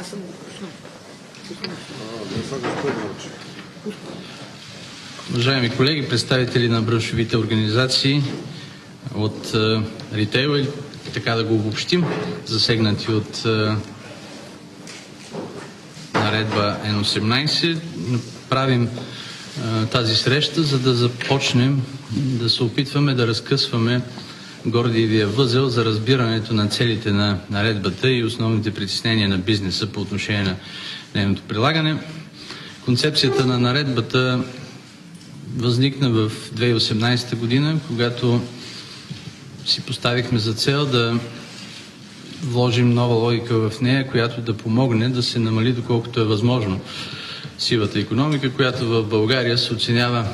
Аз съм го пуснал. Уважаеми колеги, представители на браншовите организации от е, ритейла, или така да го обобщим, засегнати от е, наредба N18, правим е, тази среща, за да започнем да се опитваме да разкъсваме гордиевия възел за разбирането на целите на наредбата и основните притеснения на бизнеса по отношение на нейното прилагане. Концепцията на наредбата възникна в 2018 година, когато си поставихме за цел да вложим нова логика в нея, която да помогне да се намали доколкото е възможно сивата економика, която в България се оценява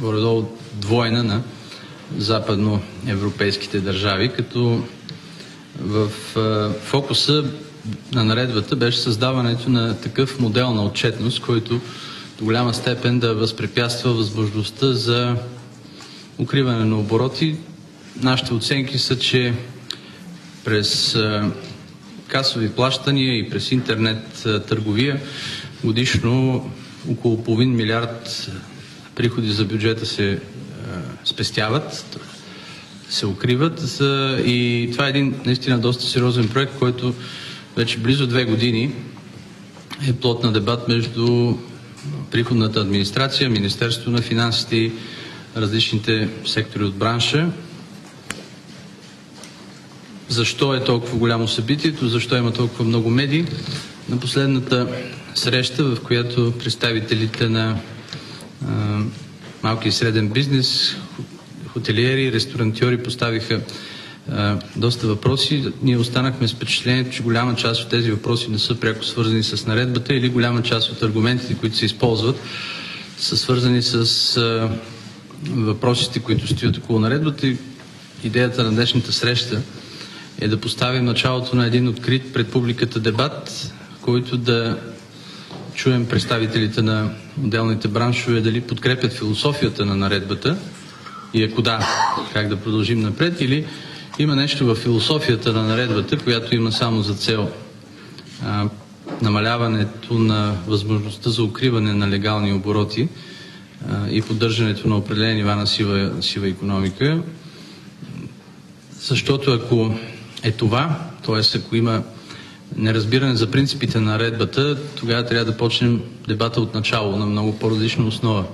горе-долу двойна на западноевропейските държави, като в фокуса на наредбата беше създаването на такъв модел на отчетност, който до голяма степен да възпрепятства възможността за укриване на обороти. Нашите оценки са, че през касови плащания и през интернет търговия годишно около половин милиард приходи за бюджета се спестяват, се укриват и това е един наистина доста сериозен проект, който вече близо две години е плод на дебат между приходната администрация, Министерството на финансите и различните сектори от бранша. Защо е толкова голямо събитието? Защо има толкова много медии? На последната среща, в която представителите на а, малки и среден бизнес, хотелиери, ресторантьори поставиха а, доста въпроси. Ние останахме с впечатлението, че голяма част от тези въпроси не са пряко свързани с наредбата или голяма част от аргументите, които се използват, са свързани с а, въпросите, които стоят около наредбата и идеята на днешната среща е да поставим началото на един открит пред публиката дебат, който да чуем представителите на отделните браншове дали подкрепят философията на наредбата и ако да, как да продължим напред или има нещо в философията на наредбата, която има само за цел а, намаляването на възможността за укриване на легални обороти а, и поддържането на определени нива на сива, сива економика. Защото ако е това, т.е. ако има неразбиране за принципите на наредбата, тогава трябва да почнем дебата от начало на много по-различна основа.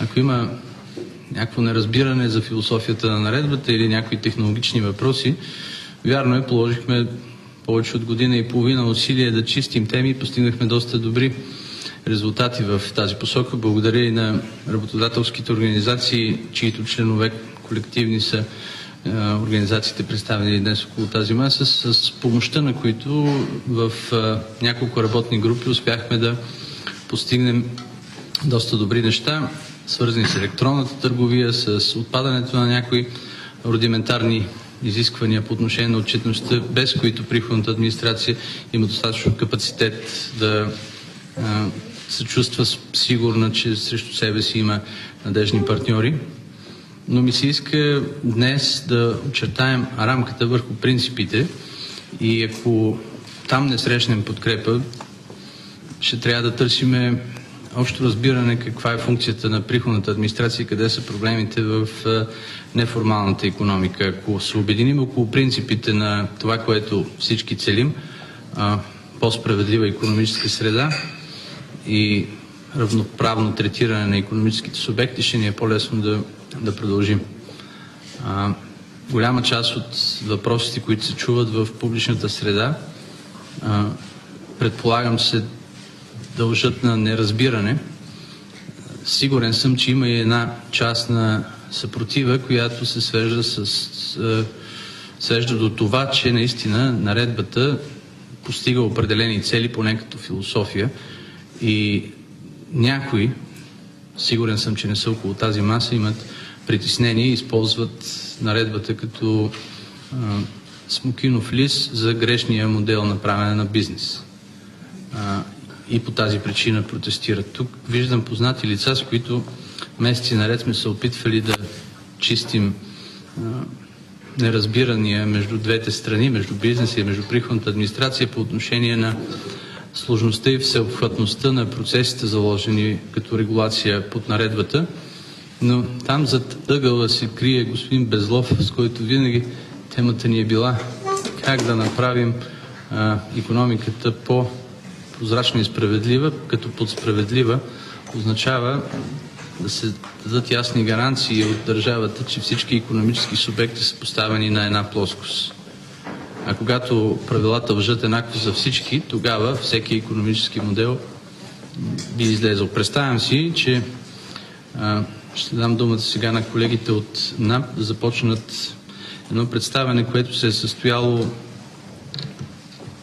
Ако има някакво неразбиране за философията на наредбата или някакви технологични въпроси, вярно е, положихме повече от година и половина усилия да чистим теми и постигнахме доста добри резултати в тази посока. Благодаря и на работодателските организации, чието членове колективни са организациите представени днес около тази маса, с, помощта на които в а, няколко работни групи успяхме да постигнем доста добри неща, свързани с електронната търговия, с отпадането на някои рудиментарни изисквания по отношение на отчетността, без които приходната администрация има достатъчно капацитет да а, се чувства сигурна, че срещу себе си има надежни партньори но ми се иска днес да очертаем рамката върху принципите и ако там не срещнем подкрепа, ще трябва да търсиме общо разбиране каква е функцията на приходната администрация и къде са проблемите в неформалната економика. Ако се обединим около принципите на това, което всички целим, по-справедлива економическа среда и равноправно третиране на економическите субекти, ще ни е по-лесно да да продължим. А, голяма част от въпросите, които се чуват в публичната среда, а, предполагам се дължат на неразбиране. Сигурен съм, че има и една част на съпротива, която се свежда, с, с, свежда до това, че наистина наредбата постига определени цели, поне като философия. И някои, сигурен съм, че не са около тази маса, имат притеснение и използват наредбата като а, смокинов лист за грешния модел на правене на бизнес. А, и по тази причина протестират. Тук виждам познати лица, с които месеци наред сме се опитвали да чистим а, неразбирания между двете страни, между бизнеса и между приходната администрация по отношение на сложността и всеобхватността на процесите, заложени като регулация под наредбата. Но там зад ъгъла се крие господин Безлов, с който винаги темата ни е била как да направим а, економиката по-прозрачна и справедлива, като под справедлива означава да се дадат ясни гаранции от държавата, че всички економически субекти са поставени на една плоскост. А когато правилата въжат еднакво за всички, тогава всеки економически модел би излезъл. Представям си, че а, ще дам думата сега на колегите от НАП да започнат едно представяне, което се е състояло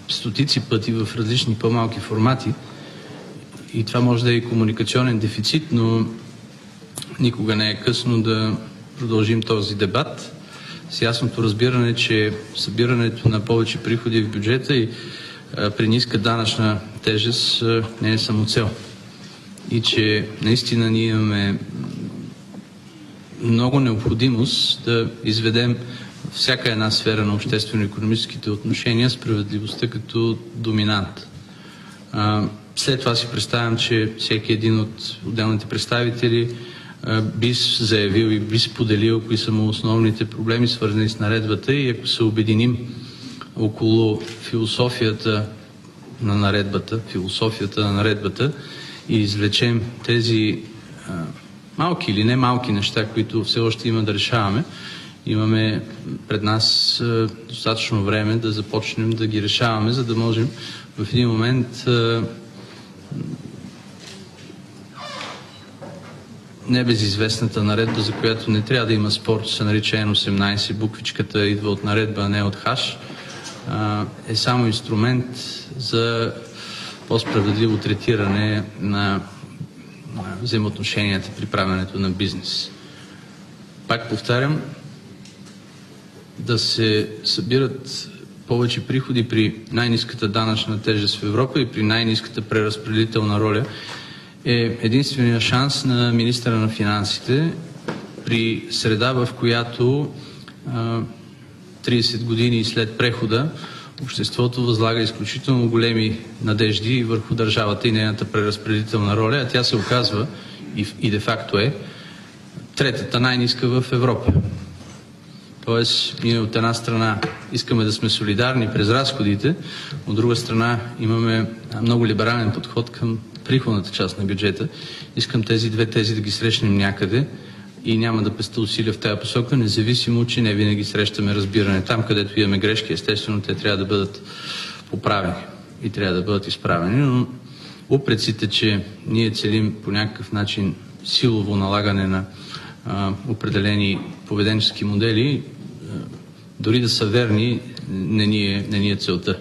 стотици пъти в различни по-малки формати. И това може да е и комуникационен дефицит, но никога не е късно да продължим този дебат с ясното разбиране, че събирането на повече приходи в бюджета и при ниска данъчна тежест не е самоцел. И че наистина ние имаме много необходимост да изведем всяка една сфера на обществено-економическите отношения справедливостта като доминант. След това си представям, че всеки един от отделните представители би заявил и би споделил кои са му основните проблеми, свързани с наредбата и ако се обединим около философията на наредбата, философията на наредбата и извлечем тези а, малки или не малки неща, които все още има да решаваме, имаме пред нас а, достатъчно време да започнем да ги решаваме, за да можем в един момент а, небезизвестната наредба, за която не трябва да има спор, се нарича N18, буквичката идва от наредба, а не от хаш, е само инструмент за по-справедливо третиране на взаимоотношенията при правенето на бизнес. Пак повтарям, да се събират повече приходи при най-низката данъчна тежест в Европа и при най-низката преразпределителна роля е единствения шанс на министра на финансите при среда, в която а, 30 години след прехода обществото възлага изключително големи надежди върху държавата и нейната преразпределителна роля, а тя се оказва и, и де-факто е третата най-ниска в Европа. Тоест, ние от една страна искаме да сме солидарни през разходите, от друга страна имаме много либерален подход към приходната част на бюджета. Искам тези две тези да ги срещнем някъде и няма да песта усилия в тази посока, независимо, че не винаги срещаме разбиране. Там, където имаме грешки, естествено, те трябва да бъдат поправени и трябва да бъдат изправени, но упреците, че ние целим по някакъв начин силово налагане на а, определени поведенчески модели, а, дори да са верни, не ни е, не ни е целта.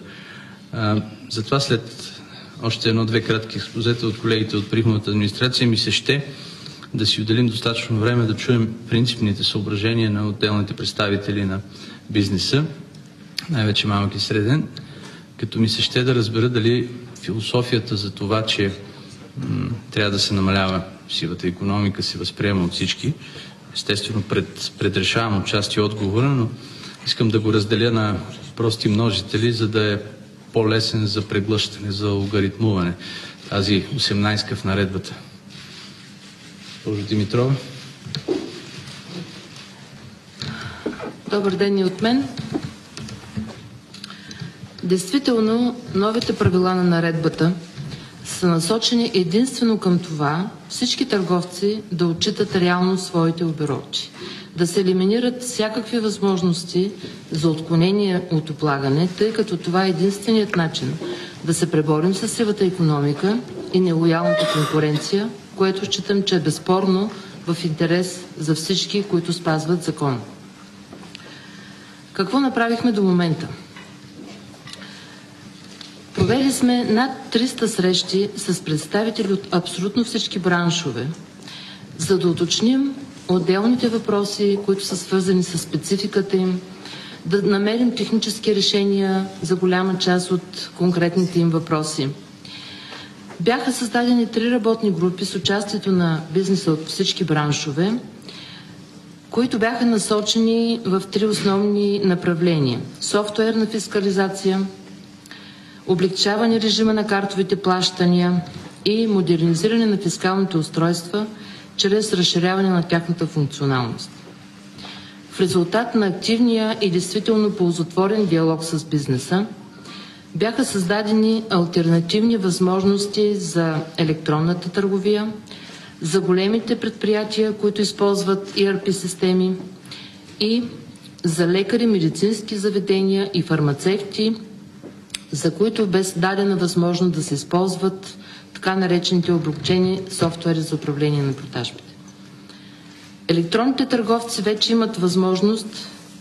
А, затова след още едно-две кратки експозета от колегите от приходната администрация, ми се ще да си отделим достатъчно време да чуем принципните съображения на отделните представители на бизнеса, най-вече малък и среден, като ми се ще да разбера дали философията за това, че трябва да се намалява сивата економика, се възприема от всички. Естествено, пред, предрешавам отчасти отговора, но искам да го разделя на прости множители, за да е по-лесен за преглъщане, за логаритмуване. Тази 18 в наредбата. Госпожо Димитрова. Добър ден и от мен. Действително, новите правила на наредбата са насочени единствено към това всички търговци да отчитат реално своите обороти да се елиминират всякакви възможности за отклонение от облагане, тъй като това е единственият начин да се преборим с сивата економика и нелоялната конкуренция, което считам, че е безспорно в интерес за всички, които спазват закон. Какво направихме до момента? Провели сме над 300 срещи с представители от абсолютно всички браншове, за да уточним отделните въпроси, които са свързани с спецификата им, да намерим технически решения за голяма част от конкретните им въпроси. Бяха създадени три работни групи с участието на бизнеса от всички браншове, които бяха насочени в три основни направления. Софтуерна фискализация, облегчаване режима на картовите плащания и модернизиране на фискалните устройства чрез разширяване на тяхната функционалност. В резултат на активния и действително ползотворен диалог с бизнеса, бяха създадени альтернативни възможности за електронната търговия, за големите предприятия, които използват ERP системи и за лекари, медицински заведения и фармацевти, за които бе дадена възможност да се използват така наречените облегчени софтуери за управление на продажбите. Електронните търговци вече имат възможност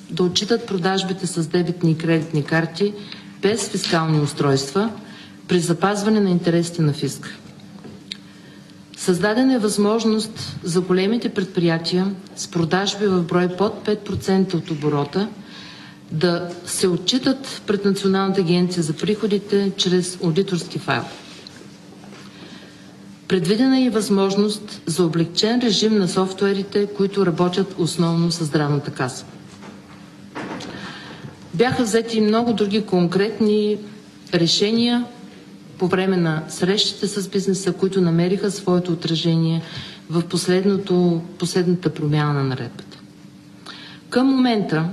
да отчитат продажбите с дебитни и кредитни карти без фискални устройства при запазване на интересите на фиска. Създадена е възможност за големите предприятия с продажби в брой под 5% от оборота да се отчитат пред Националната агенция за приходите чрез аудиторски файл. Предвидена е и възможност за облегчен режим на софтуерите, които работят основно с здравната каса. Бяха взети много други конкретни решения по време на срещите с бизнеса, които намериха своето отражение в последната промяна на наредбата. Към момента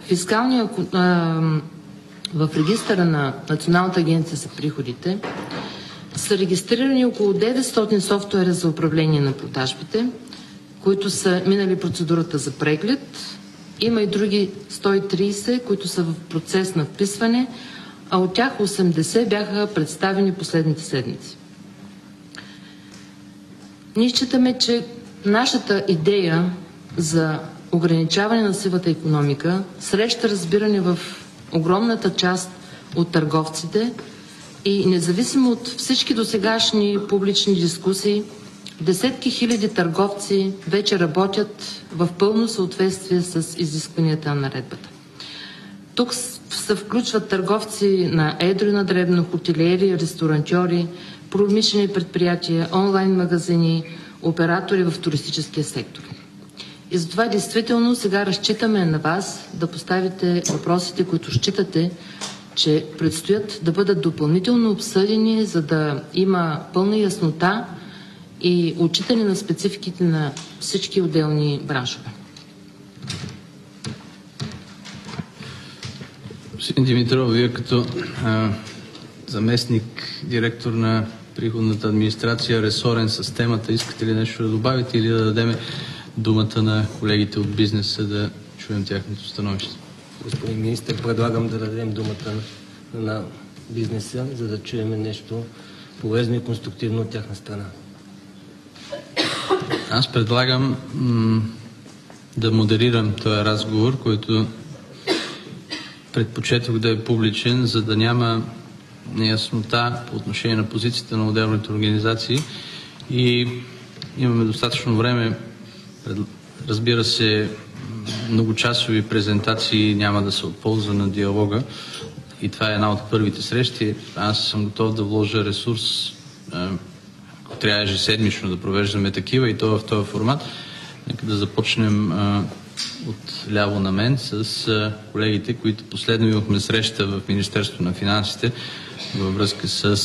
фискалния, а, в регистъра на Националната агенция за приходите са регистрирани около 900 софтуера за управление на продажбите, които са минали процедурата за преглед. Има и други 130, които са в процес на вписване, а от тях 80 бяха представени последните седмици. Ние считаме, че нашата идея за ограничаване на сивата економика среща разбиране в огромната част от търговците и независимо от всички досегашни публични дискусии, десетки хиляди търговци вече работят в пълно съответствие с изискванията на наредбата. Тук се включват търговци на едро и на дребно, хотелиери, ресторантьори, промишлени предприятия, онлайн магазини, оператори в туристическия сектор. И затова действително сега разчитаме на вас да поставите въпросите, които считате, че предстоят да бъдат допълнително обсъдени, за да има пълна яснота и отчитане на спецификите на всички отделни браншове. Господин Димитров, вие като а, заместник директор на приходната администрация, ресорен с темата, искате ли нещо да добавите или да дадем думата на колегите от бизнеса да чуем тяхното становище? Господин министр, предлагам да дадем думата на бизнеса, за да чуем нещо полезно и конструктивно от тяхна страна. Аз предлагам да модерирам този разговор, който предпочетох да е публичен, за да няма неяснота по отношение на позицията на отделните организации и имаме достатъчно време. Разбира се, многочасови презентации няма да са от полза на диалога и това е една от първите срещи. Аз съм готов да вложа ресурс, ако трябва ежеседмично да провеждаме такива и то в този формат. Нека да започнем от ляво на мен с колегите, които последно имахме среща в Министерство на финансите във връзка с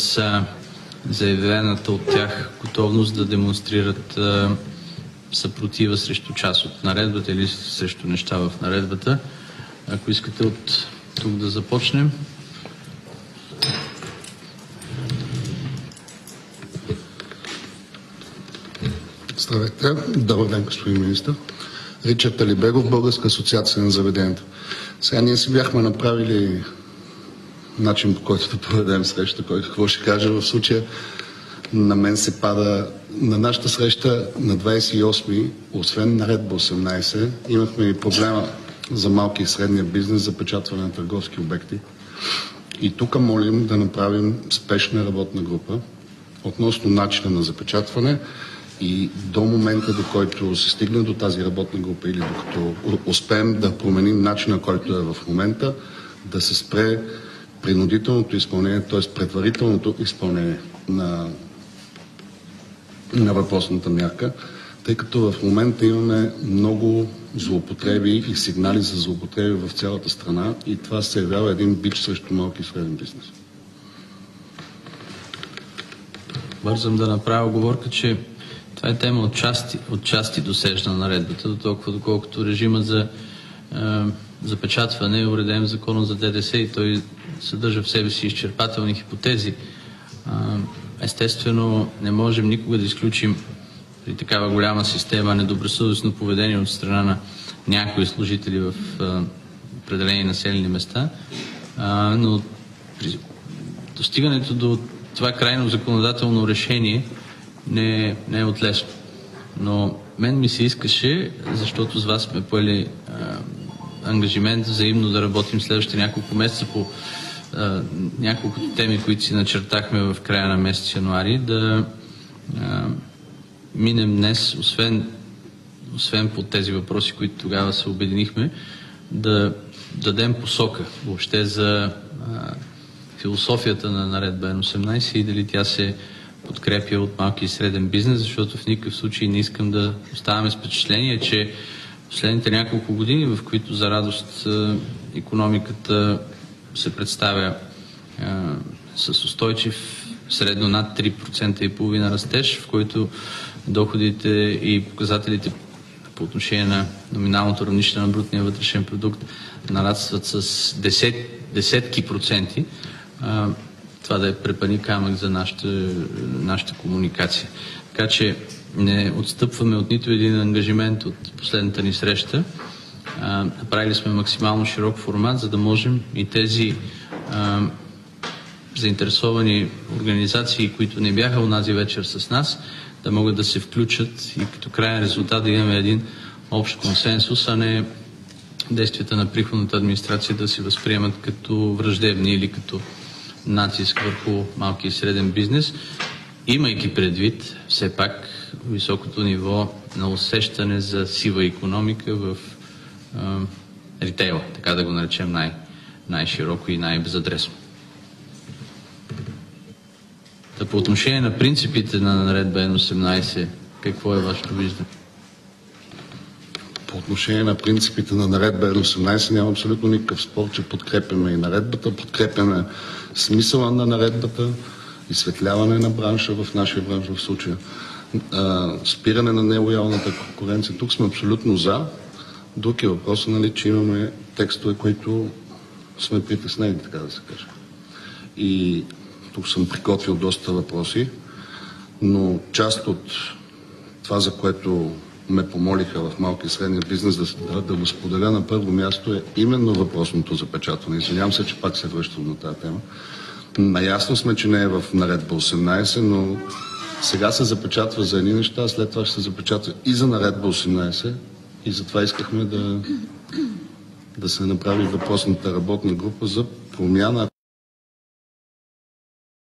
заявената от тях готовност да демонстрират съпротива срещу част от наредбата или срещу неща в наредбата. Ако искате от тук да започнем. Здравейте. Добър ден, господин министр. Ричард Алибегов, Българска асоциация на заведението. Сега ние си бяхме направили начин по който да проведем среща, който какво ще кажа в случая. На мен се пада на нашата среща на 28-ми, освен наредба 18, имахме и проблема за малки и средния бизнес за печатване на търговски обекти. И тук молим да направим спешна работна група относно начина на запечатване И до момента, до който се стигне до тази работна група или докато успеем да променим начина, който е в момента, да се спре принудителното изпълнение, т.е. предварителното изпълнение на, на въпросната мярка, тъй като в момента имаме много злоупотреби и сигнали за злоупотреби в цялата страна и това се явява един бич срещу малки и среден бизнес. Бързам да направя оговорка, че това е тема от части, от части досежна на наредбата, до толкова доколкото режимът за е, запечатване е уреден в закона за ДДС и той съдържа в себе си изчерпателни хипотези. Е, естествено, не можем никога да изключим при такава голяма система недобросъвестно поведение от страна на някои служители в определени населени места, но при достигането до това крайно законодателно решение не не е от лесно. Но мен ми се искаше, защото с вас сме поели ангажимент взаимно да работим следващите няколко месеца по няколко теми, които си начертахме в края на месец януари, да а, минем днес, освен, освен по тези въпроси, които тогава се обединихме, да дадем посока въобще за а, философията на наредба N18 и дали тя се подкрепя от малки и среден бизнес, защото в никакъв случай не искам да оставаме с впечатление, че последните няколко години, в които за радост економиката се представя а, с устойчив средно над 3% и половина растеж, в който доходите и показателите по отношение на номиналното равнище на брутния вътрешен продукт нарастват с десет, десетки проценти, а, това да е препани камък за нашата, нашата комуникация. Така че не отстъпваме от нито един ангажимент от последната ни среща. Направили сме максимално широк формат, за да можем и тези заинтересовани организации, които не бяха унази вечер с нас, да могат да се включат и като крайен резултат да имаме един общ консенсус, а не действията на приходната администрация да се възприемат като враждебни или като натиск върху малки и среден бизнес, имайки предвид все пак високото ниво на усещане за сива економика в ритейла, така да го наречем най- най-широко и най-безадресно. Та по отношение на принципите на наредба N18, какво е вашето виждане? По отношение на принципите на наредба N18 няма абсолютно никакъв спор, че подкрепяме и наредбата, подкрепяме смисъла на наредбата, изсветляване на бранша в нашия бранш в случая, спиране на нелоялната конкуренция. Тук сме абсолютно за. Друг е въпросът, нали, че имаме текстове, които сме притеснени, така да се каже. И тук съм приготвил доста въпроси, но част от това, за което ме помолиха в малки и средния бизнес да, да, го споделя на първо място е именно въпросното запечатване. Извинявам се, че пак се връщам на тази тема. Наясно сме, че не е в наредба 18, но сега се запечатва за едни неща, след това ще се запечатва и за наредба 18 и затова искахме да, да се направи въпросната работна група за промяна.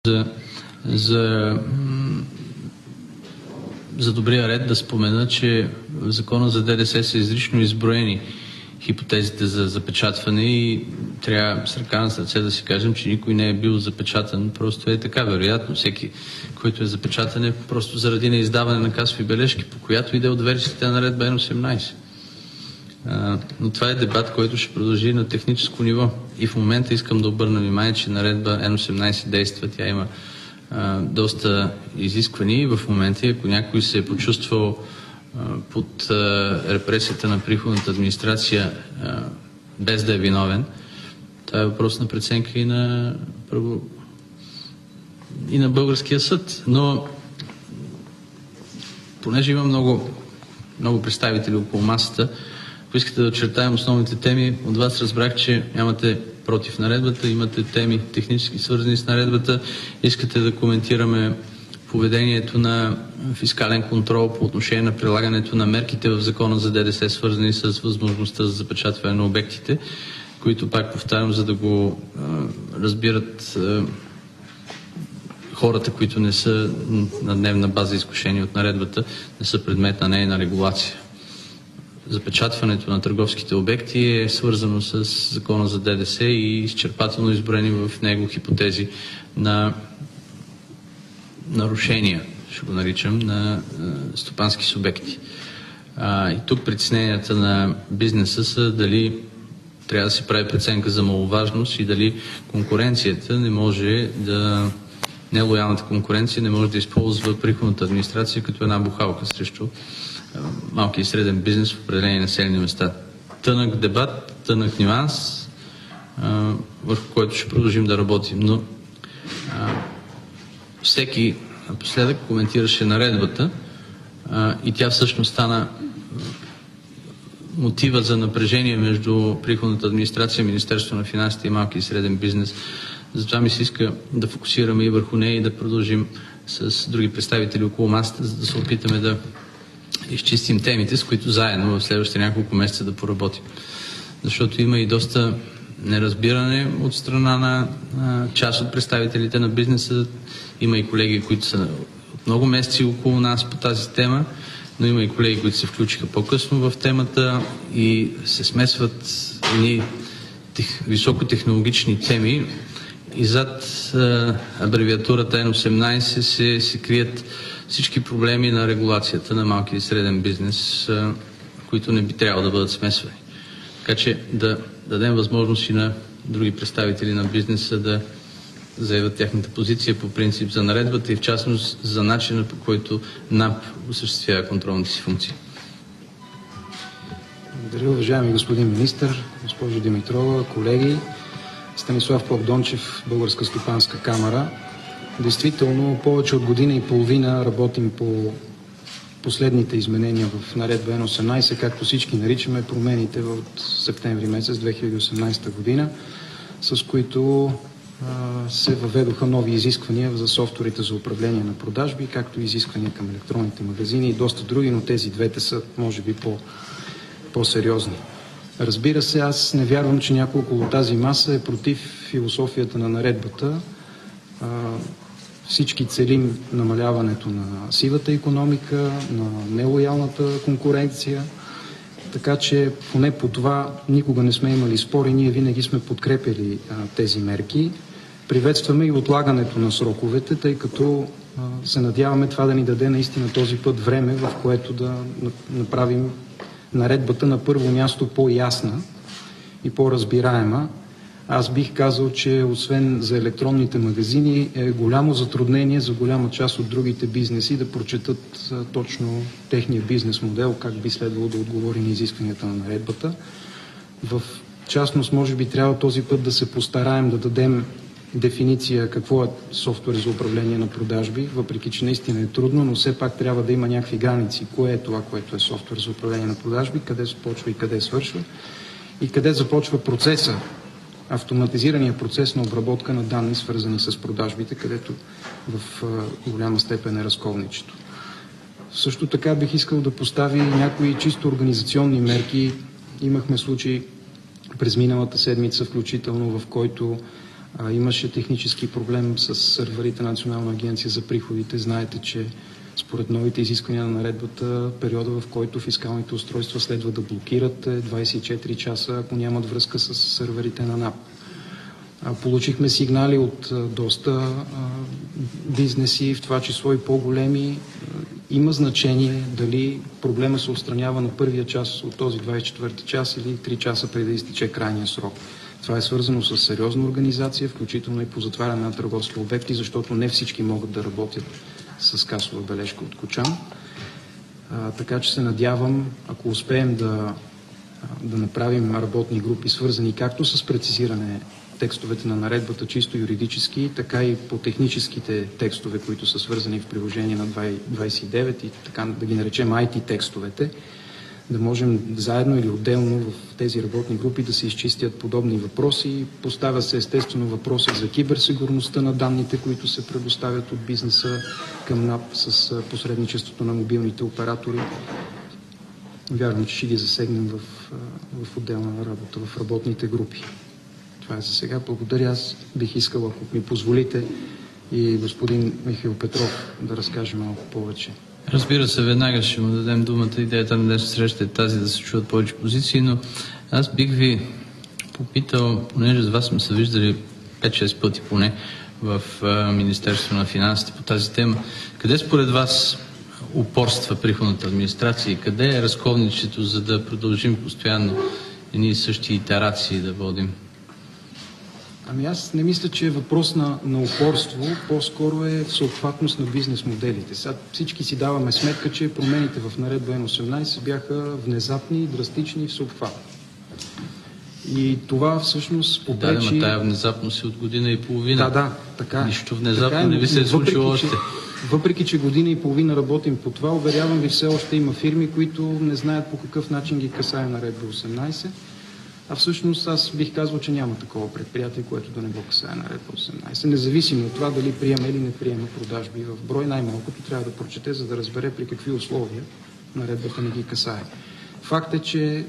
За, за за добрия ред да спомена, че в закона за ДДС са изрично изброени хипотезите за запечатване и трябва с ръка на сърце да си кажем, че никой не е бил запечатан. Просто е така. Вероятно, всеки, който е запечатан е просто заради неиздаване на касови бележки, по която иде от версията на редба N18. А, но това е дебат, който ще продължи на техническо ниво. И в момента искам да обърна внимание, че наредба N18 действа. Тя има доста изисквани в момента. Ако някой се е почувствал а, под репресията на приходната администрация без да е виновен, това е въпрос на преценка и на, първо, и на българския съд. Но понеже има много, много представители около масата, ако искате да очертаем основните теми, от вас разбрах, че нямате против наредбата, имате теми технически свързани с наредбата, искате да коментираме поведението на фискален контрол по отношение на прилагането на мерките в закона за ДДС, свързани с възможността за запечатване на обектите, които, пак повтарям, за да го а, разбират а, хората, които не са на дневна база изкушени от наредбата, не са предмет на нейна регулация. Запечатването на търговските обекти е свързано с закона за ДДС и изчерпателно изброени в него хипотези на нарушения, ще го наричам, на стопански субекти. А, и тук притесненията на бизнеса са дали трябва да се прави преценка за маловажност и дали конкуренцията не може да нелоялната конкуренция не може да използва приходната администрация като една бухалка срещу малки и среден бизнес в определени населени места. Тънък дебат, тънък нюанс, върху който ще продължим да работим. Но всеки напоследък коментираше наредбата а, и тя всъщност стана мотива за напрежение между приходната администрация, Министерство на финансите и малки и среден бизнес. Затова ми се иска да фокусираме и върху нея и да продължим с други представители около масата, за да се опитаме да изчистим темите, с които заедно в следващите няколко месеца да поработим. Защото има и доста неразбиране от страна на а, част от представителите на бизнеса. Има и колеги, които са от много месеци около нас по тази тема но има и колеги, които се включиха по-късно в темата и се смесват едни тех, високотехнологични теми и зад а, абревиатурата N18 се, се крият всички проблеми на регулацията на малки и среден бизнес, а, които не би трябвало да бъдат смесвани. Така че да дадем възможност и на други представители на бизнеса да заявят тяхната позиция по принцип за наредбата и в частност за начина по който НАП осъществява контролните си функции. Благодаря, уважаеми господин министр, госпожо Димитрова, колеги. Станислав Попдончев, Българска стопанска камера. Действително, повече от година и половина работим по последните изменения в наредба N18, както всички наричаме промените от септември месец 2018 година, с които се въведоха нови изисквания за софтуерите за управление на продажби, както и изисквания към електронните магазини и доста други, но тези двете са, може би, по, по-сериозни. Разбира се, аз не вярвам, че няколко от тази маса е против философията на наредбата. Всички целим намаляването на сивата економика, на нелоялната конкуренция, така че поне по това никога не сме имали спори, ние винаги сме подкрепили а, тези мерки. Приветстваме и отлагането на сроковете, тъй като се надяваме това да ни даде наистина този път време, в което да направим наредбата на първо място по-ясна и по-разбираема. Аз бих казал, че освен за електронните магазини е голямо затруднение за голяма част от другите бизнеси да прочетат точно техния бизнес модел, как би следвало да отговори на изискванията на наредбата. В частност, може би трябва този път да се постараем да дадем дефиниция какво е софтуер за управление на продажби, въпреки че наистина е трудно, но все пак трябва да има някакви граници. Кое е това, което е софтуер за управление на продажби, къде започва и къде свършва и къде започва процеса, автоматизирания процес на обработка на данни, свързани с продажбите, където в голяма степен е разковничето. Също така бих искал да постави някои чисто организационни мерки. Имахме случаи през миналата седмица, включително в който а, имаше технически проблем с сървърите на Национална агенция за приходите. Знаете, че според новите изисквания на наредбата, периода в който фискалните устройства следва да блокират е 24 часа, ако нямат връзка с сървърите на НАП. Получихме сигнали от доста бизнеси, в това число и по-големи. Има значение дали проблема се отстранява на първия час от този 24 час или 3 часа преди да изтече крайния срок. Това е свързано с сериозна организация, включително и по затваряне на търговски обекти, защото не всички могат да работят с касова бележка от Кочан. А, така че се надявам, ако успеем да, да направим работни групи, свързани както с прецизиране текстовете на наредбата чисто юридически, така и по техническите текстове, които са свързани в приложение на 29 и така да ги наречем IT текстовете, да можем заедно или отделно в тези работни групи да се изчистят подобни въпроси. Поставя се естествено въпроса за киберсигурността на данните, които се предоставят от бизнеса към НАП с посредничеството на мобилните оператори. Вярвам, че ще ги засегнем в, в отделна работа, в работните групи. Това е за сега. Благодаря. Аз бих искал, ако ми позволите, и господин Михаил Петров да разкаже малко повече. Разбира се, веднага ще му дадем думата. Идеята на днес среща е тази да се чуват повече позиции, но аз бих ви попитал, понеже с вас сме се виждали 5-6 пъти поне в Министерство на финансите по тази тема, къде според вас упорства приходната администрация и къде е разковничето, за да продължим постоянно едни и същи итерации да водим? Ами аз не мисля, че е въпрос на, на упорство, по-скоро е в съобхватност на бизнес моделите. Сега всички си даваме сметка, че промените в наредба Н18 бяха внезапни, драстични и всеобхватни. И това всъщност попречи... Да, но тая внезапност е от година и половина. Да, да, така. Нищо внезапно така е, не ви се е случило още. Че, въпреки, че година и половина работим по това, уверявам ви, все още има фирми, които не знаят по какъв начин ги касае наредба 18. А всъщност аз бих казал, че няма такова предприятие, което да не го касае наредба 18. Независимо от това дали приема или не приема продажби в брой, най-малкото трябва да прочете, за да разбере при какви условия наредбата не ги касае. Факт е, че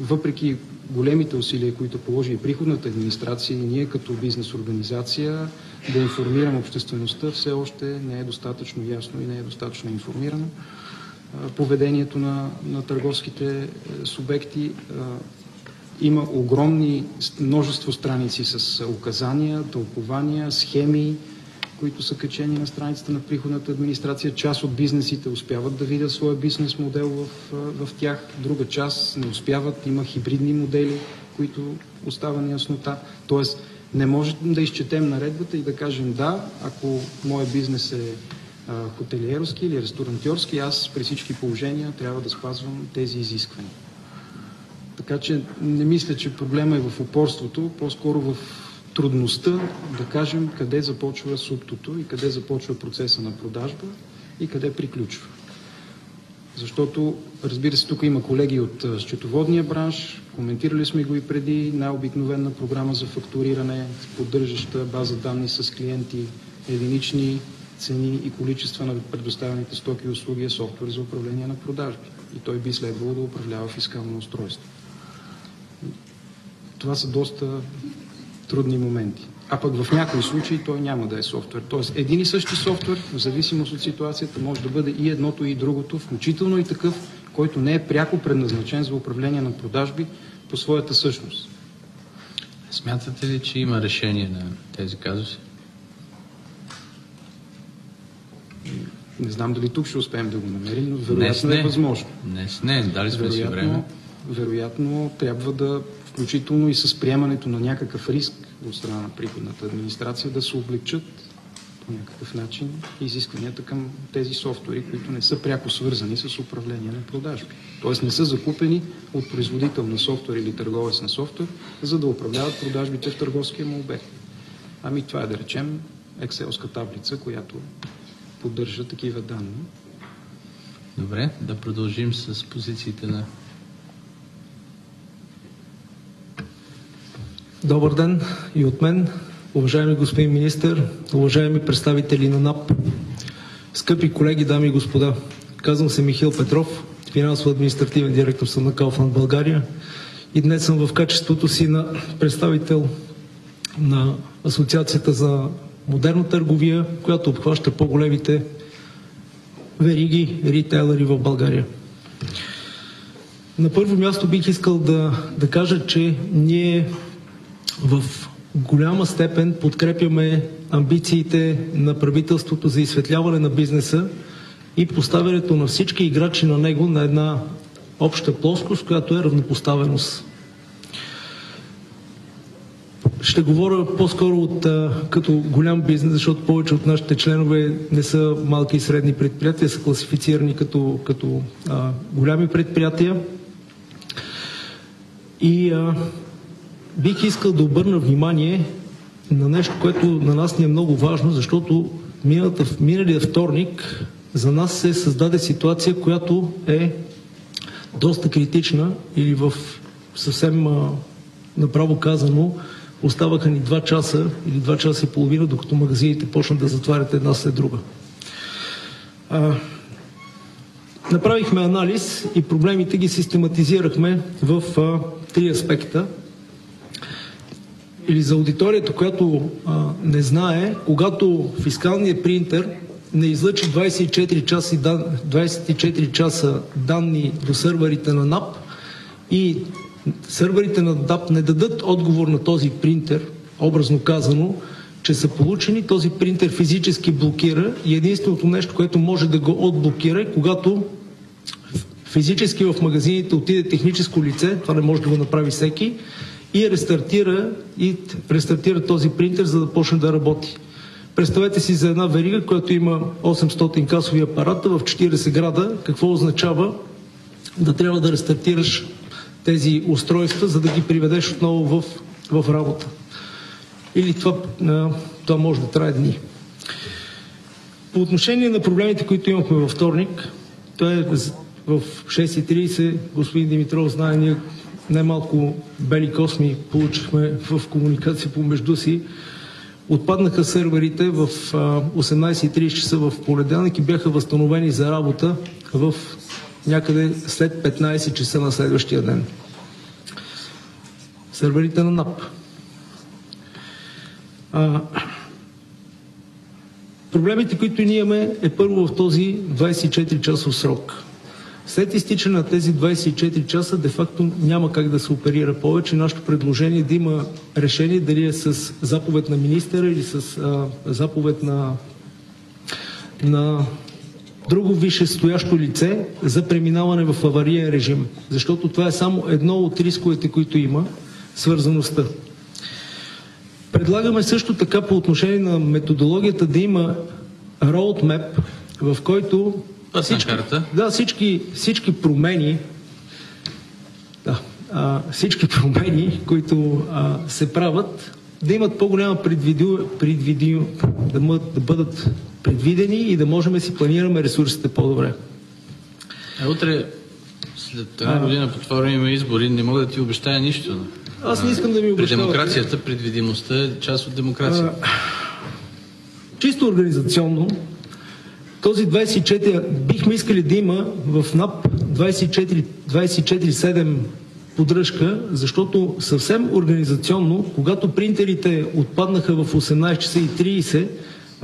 въпреки големите усилия, които положи и приходната администрация и ние като бизнес организация да информирам обществеността, все още не е достатъчно ясно и не е достатъчно информирано. Поведението на, на търговските е, субекти има огромни множество страници с указания, тълкования, схеми, които са качени на страницата на приходната администрация. Част от бизнесите успяват да видят своя бизнес модел в, в тях, друга част не успяват. Има хибридни модели, които остава неяснота. Тоест, не можем да изчетем наредбата и да кажем да, ако моят бизнес е хотелиерски или ресторантьорски, аз при всички положения трябва да спазвам тези изисквания. Така че не мисля, че проблема е в упорството, по-скоро в трудността да кажем къде започва суптото и къде започва процеса на продажба и къде приключва. Защото, разбира се, тук има колеги от счетоводния бранш, коментирали сме го и преди, най-обикновена програма за фактуриране, поддържаща база данни с клиенти, единични цени и количества на предоставените стоки и услуги е софтуер за управление на продажби. И той би следвало да управлява фискално устройство. Това са доста трудни моменти. А пък в някои случаи той няма да е софтуер. Тоест един и същи софтуер, в зависимост от ситуацията, може да бъде и едното и другото, включително и такъв, който не е пряко предназначен за управление на продажби по своята същност. Смятате ли, че има решение на тези казуси? Не знам дали тук ще успеем да го намерим, но вероятно не. е възможно. Днес не, дали сме вероятно, си време. Вероятно трябва да включително и с приемането на някакъв риск от страна на приходната администрация да се облегчат по някакъв начин изискванията към тези софтуери, които не са пряко свързани с управление на продажби. Тоест не са закупени от производител на софтуер или търговец на софтуер, за да управляват продажбите в търговския му обект. Ами това е да речем екселска таблица, която поддържа такива данни. Добре, да продължим с позициите на Добър ден и от мен, уважаеми господин министр, уважаеми представители на НАП, скъпи колеги, дами и господа. Казвам се Михил Петров, финансово-административен директор съм на Kaufland България и днес съм в качеството си на представител на Асоциацията за модерна търговия, която обхваща по-големите вериги ритейлери в България. На първо място бих искал да, да кажа, че ние в голяма степен подкрепяме амбициите на правителството за изсветляване на бизнеса и поставянето на всички играчи на него на една обща плоскост, която е равнопоставеност. Ще говоря по-скоро от, а, като голям бизнес, защото повече от нашите членове не са малки и средни предприятия, са класифицирани като, като а, голями предприятия. И а, бих искал да обърна внимание на нещо, което на нас ни е много важно, защото миналата, миналия вторник за нас се създаде ситуация, която е доста критична или в съвсем направо казано оставаха ни 2 часа или 2 часа и половина, докато магазините почнат да затварят една след друга. А, направихме анализ и проблемите ги систематизирахме в а, три аспекта. Или за аудиторията, която а, не знае, когато фискалният принтер не излъчи 24 часа, 24 часа данни до сървърите на НАП и сървърите на НАП не дадат отговор на този принтер, образно казано, че са получени, този принтер физически блокира и единственото нещо, което може да го отблокира е когато физически в магазините отиде техническо лице, това не може да го направи всеки, и рестартира, и рестартира този принтер, за да почне да работи. Представете си за една верига, която има 800 касови апарата в 40 града, какво означава да трябва да рестартираш тези устройства, за да ги приведеш отново в, в работа. Или това, това може да трае дни. По отношение на проблемите, които имахме във вторник, то е в 6.30, господин Димитров знае, ние най-малко бели косми получихме в комуникация помежду си. Отпаднаха серверите в 18.30 часа в понеделник и бяха възстановени за работа в някъде след 15 часа на следващия ден. Серверите на НАП. А, проблемите, които ние имаме е първо в този 24-часов срок. След изтичане на тези 24 часа, де-факто няма как да се оперира повече. Нашето предложение е да има решение, дали е с заповед на министъра или с а, заповед на, на друго висше стоящо лице за преминаване в авариен режим. Защото това е само едно от рисковете, които има свързаността. Предлагаме също така по отношение на методологията да има roadmap, в който всички, да, всички, всички промени, да, а, всички промени, които а, се правят, да имат по-голяма предвидимо, предвидимо да, да бъдат предвидени и да можем да си планираме ресурсите по-добре. А утре, след една година по това време има избори, не мога да ти обещая нищо. Аз не искам да ми обещавате. При демокрацията предвидимостта е част от демокрацията. А, чисто организационно, този 24, бихме искали да има в НАП 24-7 поддръжка, защото съвсем организационно, когато принтерите отпаднаха в 18 часа и 30,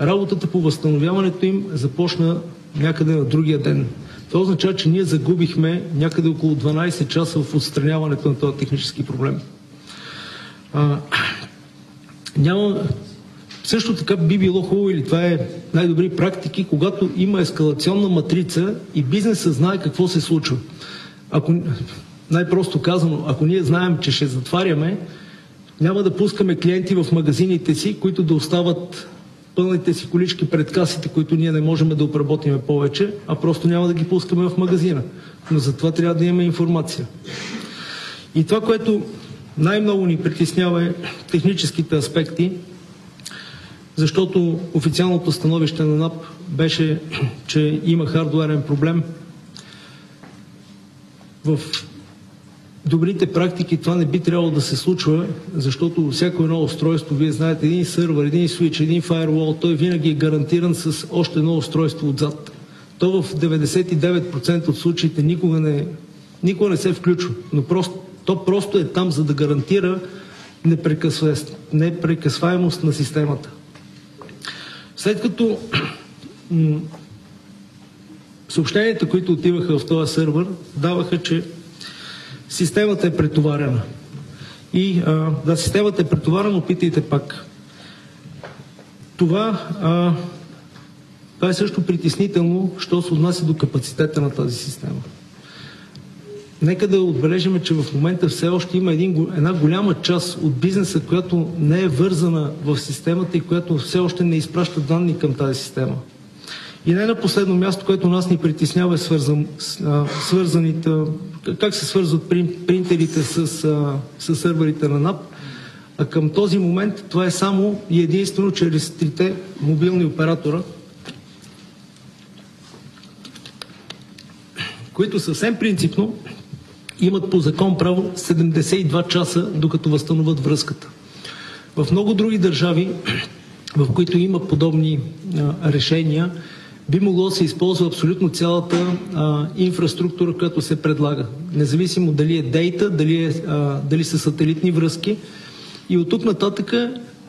работата по възстановяването им започна някъде на другия ден. Това означава, че ние загубихме някъде около 12 часа в отстраняването на този технически проблем. А, няма, също така би било хубаво, или това е най-добри практики, когато има ескалационна матрица и бизнесът знае какво се случва. Ако, най-просто казано, ако ние знаем, че ще затваряме, няма да пускаме клиенти в магазините си, които да остават пълните си колички пред касите, които ние не можем да обработиме повече, а просто няма да ги пускаме в магазина. Но за това трябва да имаме информация. И това, което най-много ни притеснява е техническите аспекти, защото официалното становище на НАП беше, че има хардуерен проблем. В добрите практики това не би трябвало да се случва, защото всяко едно устройство, вие знаете, един сървър, един свич, един фаервол, той винаги е гарантиран с още едно устройство отзад. То в 99% от случаите никога не, никога не се включва, но просто, то просто е там, за да гарантира непрекъсваемост на системата. След като съобщенията, които отиваха в този сървър, даваха, че системата е претоварена. И а, да, системата е претоварена, опитайте пак. Това, а, това е също притеснително, що се отнася до капацитета на тази система. Нека да отбележим, че в момента все още има един, една голяма част от бизнеса, която не е вързана в системата и която все още не изпраща данни към тази система. И не на последно място, което нас ни притеснява е свързан, свързаните, как се свързват принтерите с, с сървърите на НАП. А към този момент това е само и единствено чрез трите мобилни оператора, които съвсем принципно имат по закон право 72 часа, докато възстановят връзката. В много други държави, в които има подобни а, решения, би могло да се използва абсолютно цялата а, инфраструктура, която се предлага. Независимо дали е дейта, дали, е, дали са сателитни връзки, и от тук нататък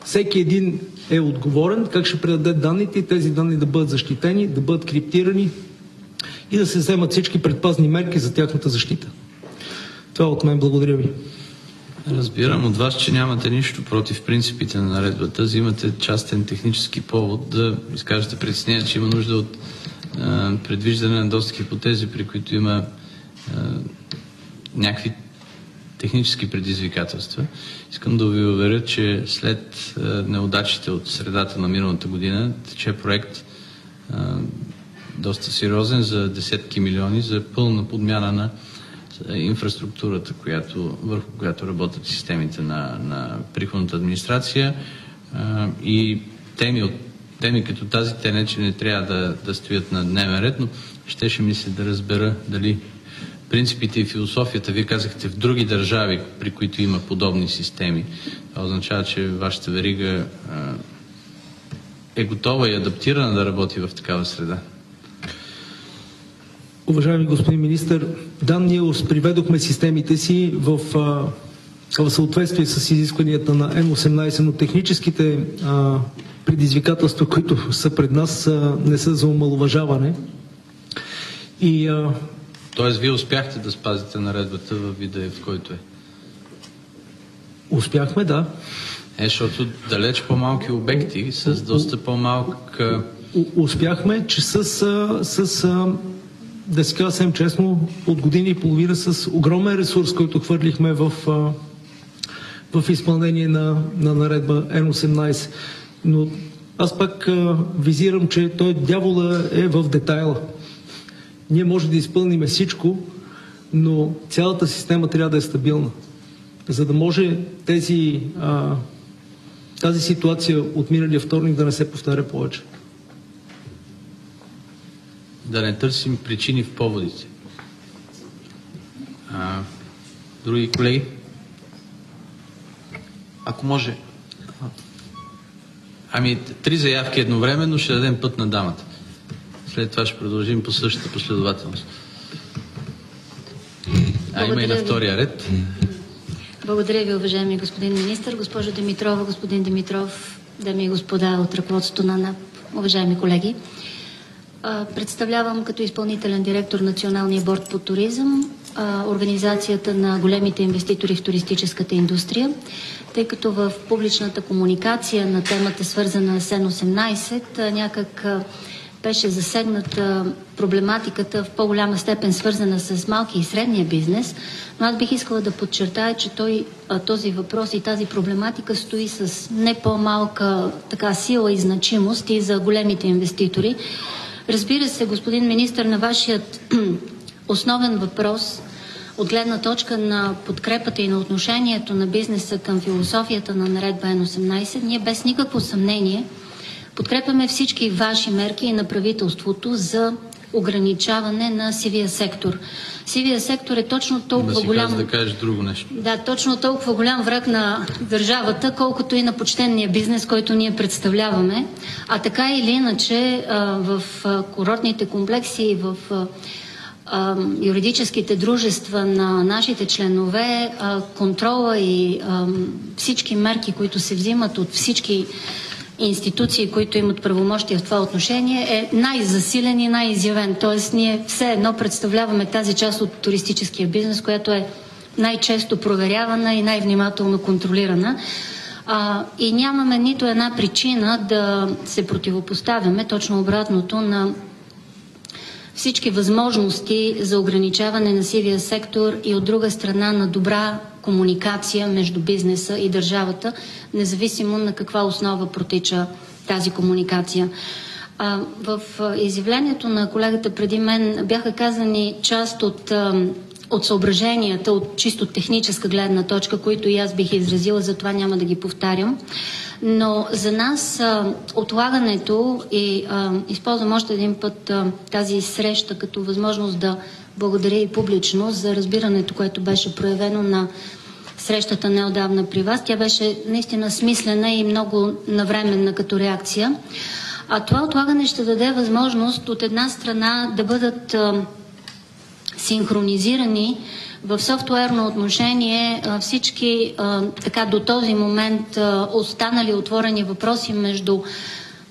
всеки един е отговорен как ще предаде данните и тези данни да бъдат защитени, да бъдат криптирани и да се вземат всички предпазни мерки за тяхната защита. Това от мен. Благодаря ви. Разбирам от вас, че нямате нищо против принципите на наредбата. Взимате частен технически повод да изкажете притеснение, че има нужда от а, предвиждане на доста хипотези, при които има а, някакви технически предизвикателства. Искам да ви уверя, че след а, неудачите от средата на миналата година тече проект а, доста сериозен за десетки милиони за пълна подмяна на инфраструктурата, която, върху която работят системите на, на приходната администрация и теми, от, теми като тази, те не, че не трябва да, да стоят на дневен ред, но щеше ми се да разбера дали принципите и философията, вие казахте в други държави, при които има подобни системи. Това означава, че вашата верига е готова и адаптирана да работи в такава среда. Уважаеми господин министр, да, ние приведохме системите си в, в съответствие с изискванията на М18, но техническите а, предизвикателства, които са пред нас, а, не са за омалуважаване. И, а... Тоест, вие успяхте да спазите наредбата в вида, в който е? Успяхме, да. Е, защото далеч по-малки обекти с доста по-малка... Успяхме, че с, с, с да си кажа съвсем честно, от години и половина с огромен ресурс, който хвърлихме в, в изпълнение на, на наредба Н18. Но аз пак визирам, че той дявола е в детайла. Ние може да изпълним всичко, но цялата система трябва да е стабилна. За да може тези, а, тази ситуация от миналия вторник да не се повтаря повече да не търсим причини в поводите. А, други колеги? Ако може. Ами, три заявки едновременно ще дадем път на дамата. След това ще продължим по същата последователност. А има и на втория ред. Благодаря ви, уважаеми господин министр, госпожо Димитрова, господин Димитров, дами и господа от ръководството на НАП, уважаеми колеги. Представлявам като изпълнителен директор Националния борт по туризъм, организацията на големите инвеститори в туристическата индустрия, тъй като в публичната комуникация на темата свързана с N18 някак беше засегната проблематиката в по-голяма степен свързана с малки и средния бизнес, но аз бих искала да подчертая, че той, този въпрос и тази проблематика стои с не по-малка така сила и значимост и за големите инвеститори, Разбира се, господин министр, на вашият основен въпрос от гледна точка на подкрепата и на отношението на бизнеса към философията на наредба Н18, ние без никакво съмнение подкрепяме всички ваши мерки и на правителството за ограничаване на сивия сектор. Сивия сектор е точно толкова да голям... да кажеш друго нещо. Да, точно толкова голям враг на държавата, колкото и на почтенния бизнес, който ние представляваме. А така или иначе в курортните комплекси и в юридическите дружества на нашите членове, контрола и всички мерки, които се взимат от всички институции, които имат правомощия в това отношение, е най-засилен и най-изявен. Тоест, ние все едно представляваме тази част от туристическия бизнес, която е най-често проверявана и най-внимателно контролирана. А, и нямаме нито една причина да се противопоставяме, точно обратното, на всички възможности за ограничаване на сивия сектор и от друга страна на добра комуникация между бизнеса и държавата, независимо на каква основа протича тази комуникация. А, в изявлението на колегата преди мен бяха казани част от, от съображенията от чисто техническа гледна точка, които и аз бих изразила, затова няма да ги повтарям. Но за нас а, отлагането и а, използвам още един път а, тази среща като възможност да благодаря и публично за разбирането, което беше проявено на срещата неодавна при вас. Тя беше наистина смислена и много навременна като реакция. А това отлагане ще даде възможност от една страна да бъдат а, синхронизирани в софтуерно отношение всички така до този момент останали отворени въпроси между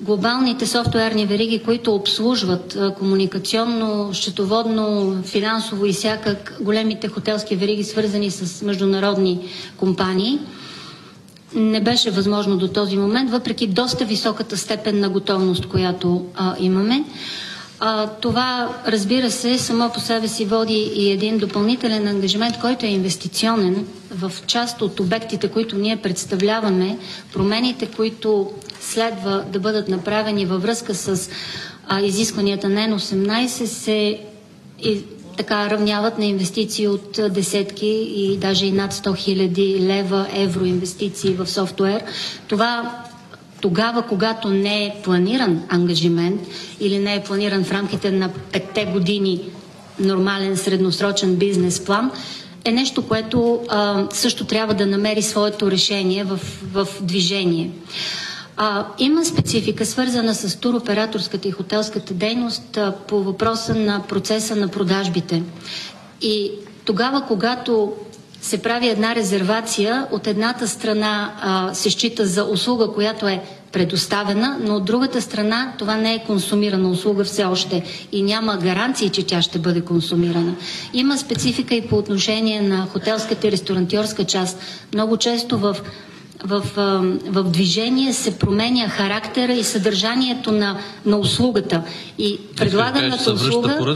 глобалните софтуерни вериги, които обслужват комуникационно, счетоводно, финансово и всякак големите хотелски вериги, свързани с международни компании, не беше възможно до този момент, въпреки доста високата степен на готовност, която а, имаме. А, това, разбира се, само по себе си води и един допълнителен ангажимент, който е инвестиционен в част от обектите, които ние представляваме, промените, които следва да бъдат направени във връзка с а, изискванията на N18, се и, така равняват на инвестиции от десетки и даже и над 100 хиляди лева, евро инвестиции в софтуер. Това тогава, когато не е планиран ангажимент или не е планиран в рамките на петте години нормален средносрочен бизнес план, е нещо, което а, също трябва да намери своето решение в, в движение. А, има специфика, свързана с туроператорската и хотелската дейност а, по въпроса на процеса на продажбите. И тогава, когато се прави една резервация, от едната страна а, се счита за услуга, която е предоставена, но от другата страна това не е консумирана услуга все още и няма гаранции, че тя ще бъде консумирана. Има специфика и по отношение на хотелската и ресторантьорска част. Много често в в, в движение се променя характера и съдържанието на, на услугата. И предлаганата услуга,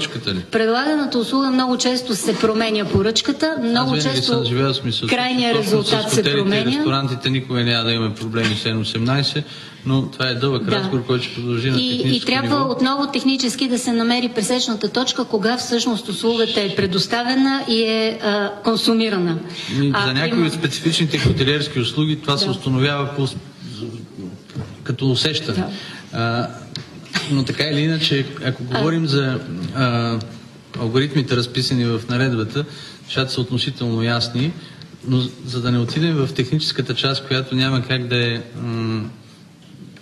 предлаганата услуга много често се променя поръчката, много Аз често крайният резултат се променя. ресторантите никога няма да има проблеми с N18, но това е дълъг да. разговор, който ще продължи на и, и трябва ниво. отново технически да се намери пресечната точка, кога всъщност услугата е предоставена и е а, консумирана. И, а, за някои от специфичните хотелиерски услуги това да. се установява по, като усещане. Да. А, но така или иначе, ако говорим а... за а, алгоритмите, разписани в наредбата, нещата са относително ясни, но за да не отидем в техническата част, която няма как да е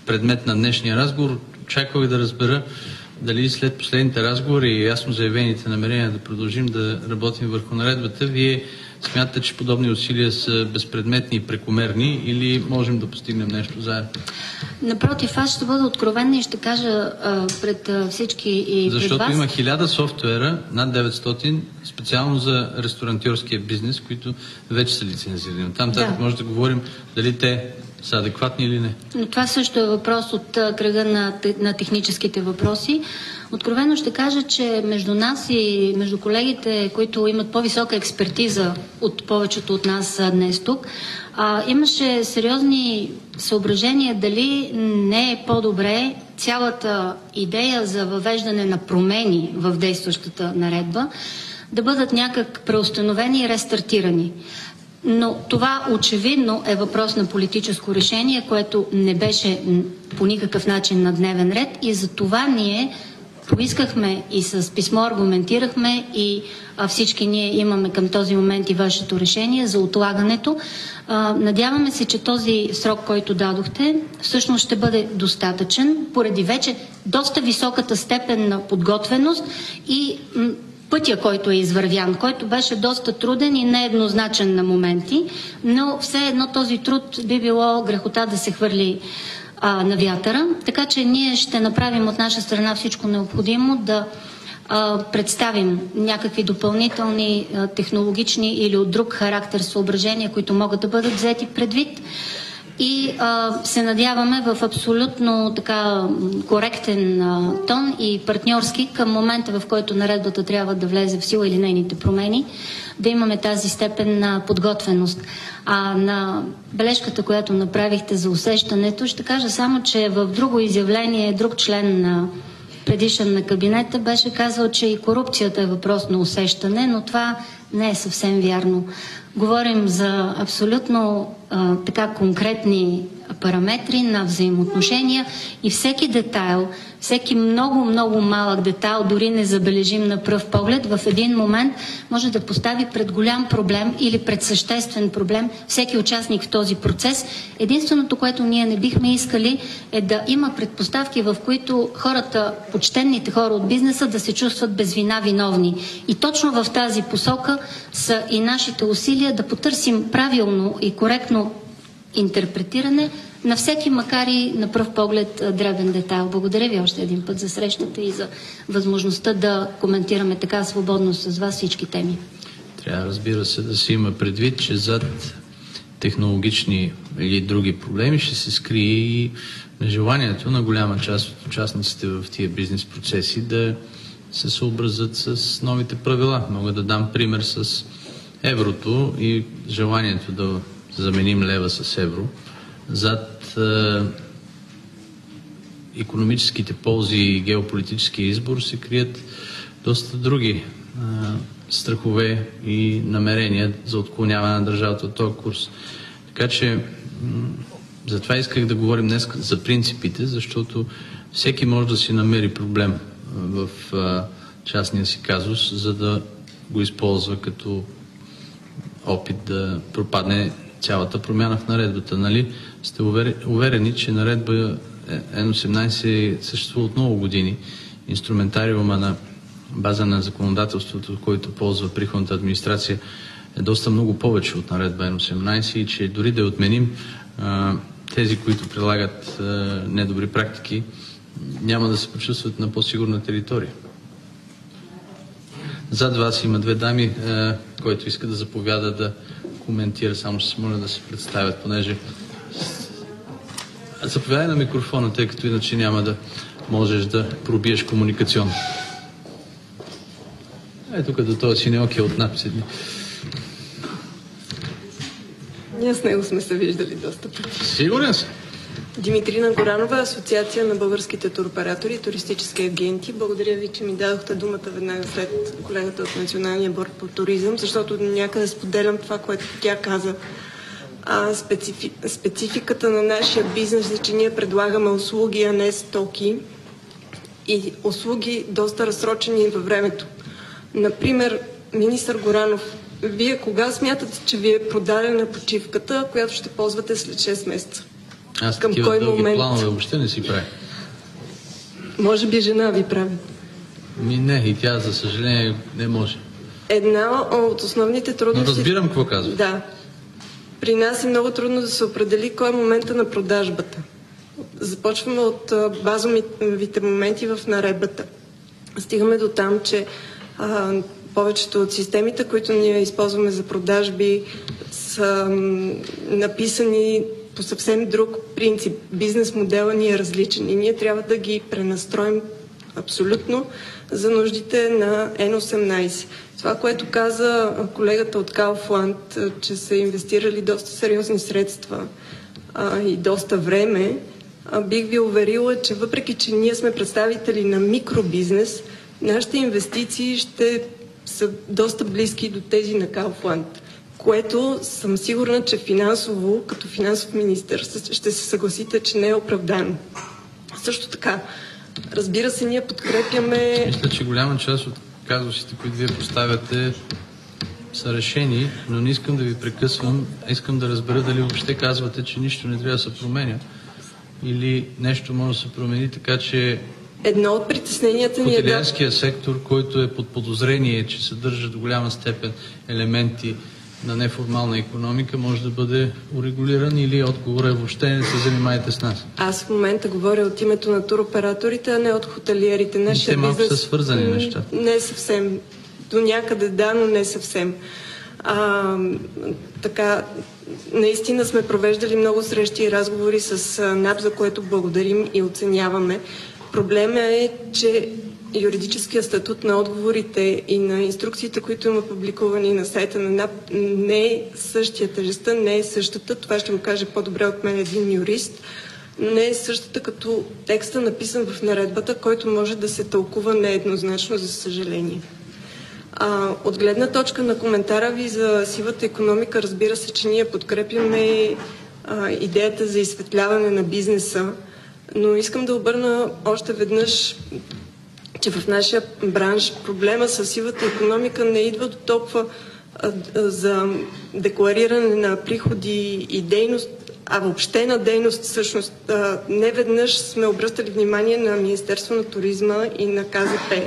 предмет на днешния разговор. Очаквах да разбера дали след последните разговори и ясно заявените намерения да продължим да работим върху наредбата, вие смятате, че подобни усилия са безпредметни и прекомерни или можем да постигнем нещо заедно? Напротив, аз ще бъда откровенна и ще кажа а, пред а, всички и Защото пред вас. има хиляда софтуера, над 900, специално за ресторантьорския бизнес, които вече са лицензирани. Там да. може да говорим дали те са адекватни или не? Но това също е въпрос от кръга на, на техническите въпроси. Откровено ще кажа, че между нас и между колегите, които имат по-висока експертиза от повечето от нас днес тук, а, имаше сериозни съображения дали не е по-добре цялата идея за въвеждане на промени в действащата наредба да бъдат някак преустановени и рестартирани. Но това очевидно е въпрос на политическо решение, което не беше по никакъв начин на дневен ред и за това ние поискахме и с писмо аргументирахме и всички ние имаме към този момент и вашето решение за отлагането. Надяваме се, че този срок, който дадохте, всъщност ще бъде достатъчен, поради вече доста високата степен на подготвеност и пътя, който е извървян, който беше доста труден и нееднозначен на моменти, но все едно този труд би било грехота да се хвърли а, на вятъра. Така че ние ще направим от наша страна всичко необходимо да а, представим някакви допълнителни а, технологични или от друг характер съображения, които могат да бъдат взети предвид и а, се надяваме в абсолютно така коректен а, тон и партньорски към момента, в който наредбата трябва да влезе в сила или нейните промени, да имаме тази степен на подготвеност. А на бележката, която направихте за усещането, ще кажа само, че в друго изявление друг член на предишен на кабинета беше казал, че и корупцията е въпрос на усещане, но това не е съвсем вярно. Говорим за абсолютно а, така конкретни параметри на взаимоотношения и всеки детайл, всеки много, много малък детайл, дори незабележим на пръв поглед, в един момент може да постави пред голям проблем или пред съществен проблем всеки участник в този процес. Единственото, което ние не бихме искали е да има предпоставки, в които хората, почтенните хора от бизнеса да се чувстват без вина виновни. И точно в тази посока са и нашите усилия да потърсим правилно и коректно интерпретиране на всеки, макар и на пръв поглед, дребен детайл. Благодаря ви още един път за срещата и за възможността да коментираме така свободно с вас всички теми. Трябва, разбира се, да се има предвид, че зад технологични или други проблеми ще се скрие и нежеланието на голяма част от участниците в тия бизнес процеси да се съобразят с новите правила. Мога да дам пример с еврото и желанието да заменим лева с евро. Зад е, економическите ползи и геополитическия избор се крият доста други е, страхове и намерения за отклоняване на държавата от този курс. Така че затова исках да говорим днес за принципите, защото всеки може да си намери проблем в а, частния си казус, за да го използва като опит да пропадне цялата промяна в наредбата. Нали? Сте уверени, че наредба N18 съществува от много години. Инструментариума на база на законодателството, който ползва приходната администрация, е доста много повече от наредба N18 и че дори да отменим, тези, които прилагат недобри практики, няма да се почувстват на по-сигурна територия. Зад вас има две дами, който иска да заповяда да коментира, само ще се моля да се представят, понеже заповядай на микрофона, тъй като иначе няма да можеш да пробиеш комуникационно. Е, тук до този синеоки от НАП седни. Ние с него сме се виждали доста пъти. Сигурен съм. Димитрина Горанова, Асоциация на българските туроператори и туристически агенти. Благодаря ви, че ми дадохте думата веднага след колегата от Националния борт по туризъм, защото някъде споделям това, което тя каза. А, специфи... Спецификата на нашия бизнес е, че ние предлагаме услуги, а не стоки. И услуги доста разсрочени във времето. Например, министър Горанов, вие кога смятате, че ви е продадена почивката, която ще ползвате след 6 месеца? Аз Към кой дълги момент? планове въобще не си правя. Може би жена ви прави. Ми не, и тя, за съжаление, не може. Една от основните трудности... Но разбирам какво казва. Да. При нас е много трудно да се определи кой е момента на продажбата. Започваме от базовите моменти в наредбата. Стигаме до там, че а, повечето от системите, които ние използваме за продажби, са написани по съвсем друг принцип. Бизнес модела ни е различен и ние трябва да ги пренастроим абсолютно за нуждите на N18. Това, което каза колегата от Кауфланд, че са инвестирали доста сериозни средства а, и доста време, а, бих ви уверила, че въпреки, че ние сме представители на микробизнес, нашите инвестиции ще са доста близки до тези на Кауфланд което съм сигурна, че финансово, като финансов министр, ще се съгласите, че не е оправдано. Също така, разбира се, ние подкрепяме... Мисля, че голяма част от казусите, които вие поставяте, са решени, но не искам да ви прекъсвам. Искам да разбера дали въобще казвате, че нищо не трябва да се променя или нещо може да се промени, така че Едно от притесненията ни е да... сектор, който е под подозрение, че съдържа до голяма степен елементи на неформална економика може да бъде урегулиран или отговора е въобще не се занимаете с нас? Аз в момента говоря от името на туроператорите, а не от хотелиерите. Нашия Те малко бизнес... са свързани неща. Не съвсем. До някъде да, но не съвсем. А, така, наистина сме провеждали много срещи и разговори с НАП, за което благодарим и оценяваме. Проблема е, че юридическия статут на отговорите и на инструкциите, които има публикувани на сайта на НАП, не е същия. Тежестта не е същата. Това ще го каже по-добре от мен един юрист. Не е същата като текста написан в наредбата, който може да се тълкува нееднозначно, за съжаление. А, от гледна точка на коментара ви за сивата економика, разбира се, че ние подкрепяме а, идеята за изсветляване на бизнеса, но искам да обърна още веднъж, че в нашия бранш проблема с сивата економика не идва до толкова за деклариране на приходи и дейност, а въобще на дейност всъщност. Не веднъж сме обръщали внимание на Министерство на туризма и на КЗП,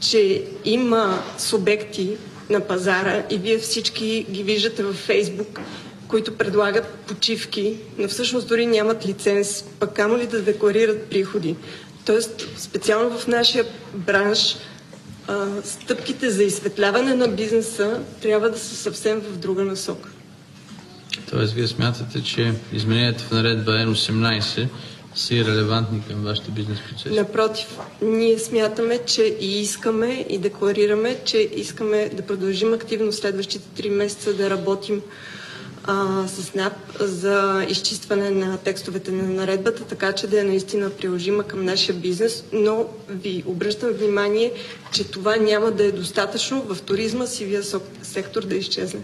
че има субекти на пазара и вие всички ги виждате във Фейсбук, които предлагат почивки, но всъщност дори нямат лиценз, пък камо ли да декларират приходи. Тоест, специално в нашия бранш, стъпките за изсветляване на бизнеса трябва да са съвсем в друга насока. Тоест, вие смятате, че измененията в наредба N18 са и релевантни към вашите бизнес процеси? Напротив, ние смятаме, че и искаме и декларираме, че искаме да продължим активно следващите три месеца да работим а, с НАП за изчистване на текстовете на наредбата, така че да е наистина приложима към нашия бизнес, но ви обръщам внимание, че това няма да е достатъчно в туризма сивия сектор да изчезне.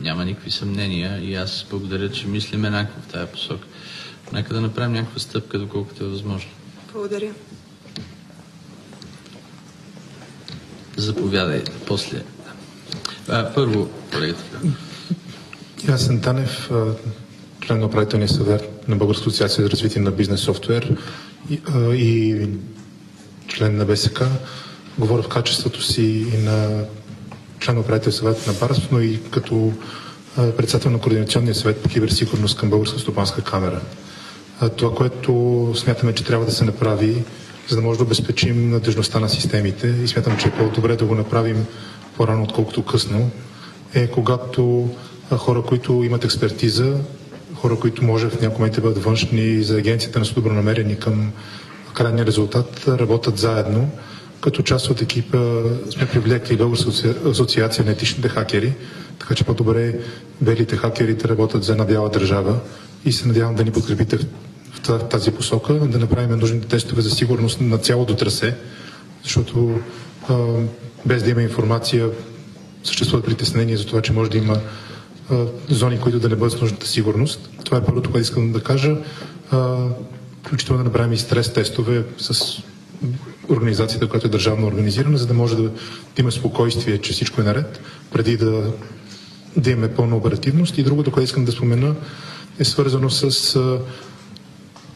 Няма никакви съмнения и аз благодаря, че мислим еднакво в тази посока. Нека да направим някаква стъпка, доколкото е възможно. Благодаря. Заповядайте. После. А, първо, колегата. Ясен Танев, член на управителния съвет на Българска асоциация за развитие на бизнес софтуер и, и член на БСК. Говоря в качеството си и на член на управител съвет на БАРС, но и като председател на Координационния съвет по киберсигурност към Българска стопанска камера. Това, което смятаме, че трябва да се направи, за да може да обезпечим надежността на системите и смятам, че е по-добре да го направим по-рано, отколкото късно, е когато хора, които имат експертиза, хора, които може в някои моменти бъдат външни за агенцията на добронамерени към крайния резултат, работят заедно. Като част от екипа сме привлекли Българска асоциация на етичните хакери, така че по-добре белите хакери да работят за една бяла държава и се надявам да ни подкрепите в тази посока, да направим нужните тестове за сигурност на цялото трасе, защото без да има информация съществуват притеснения за това, че може да има зони, които да не бъдат с нужната сигурност. Това е първото, което искам да кажа. Включително да направим и стрес тестове с организацията, която е държавно организирана, за да може да, има спокойствие, че всичко е наред, преди да, да имаме пълна оперативност. И другото, което искам да спомена, е свързано с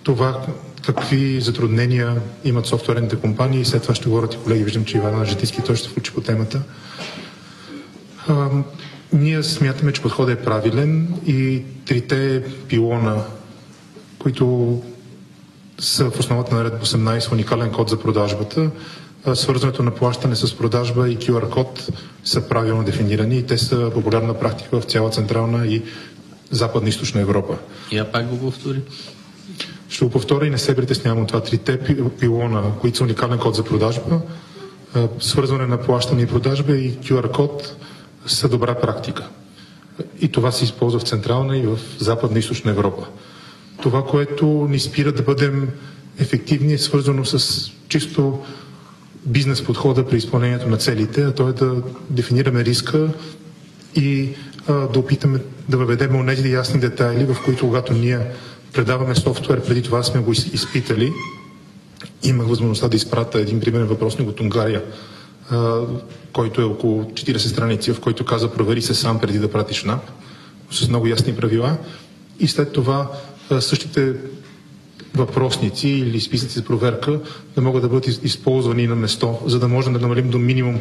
това какви затруднения имат софтуерните компании. След това ще говорят и колеги. Виждам, че Ивана Жетиски той ще включи по темата. Ние смятаме, че подходът е правилен и трите пилона, които са в основата на ред 18 уникален код за продажбата. Свързването на плащане с продажба и QR код са правилно дефинирани и те са популярна практика в цяла Централна и Западна Източна Европа. Я пак го повтори. Ще го повторя и не се притеснявам от това. Трите пилона, които са уникален код за продажба, свързване на плащане и продажба и QR код са добра практика. И това се използва в Централна и в Западна и Източна Европа. Това, което ни спира да бъдем ефективни е свързано с чисто бизнес подхода при изпълнението на целите, а то е да дефинираме риска и а, да опитаме да въведем онези ясни детайли, в които когато ние предаваме софтуер, преди това сме го изпитали. Имах възможността да изпратя един примерен въпросник от Унгария, който е около 40 страници, в който каза провери се сам преди да пратиш НАП, с много ясни правила. И след това същите въпросници или списъци за проверка да могат да бъдат използвани на место, за да можем да намалим до минимум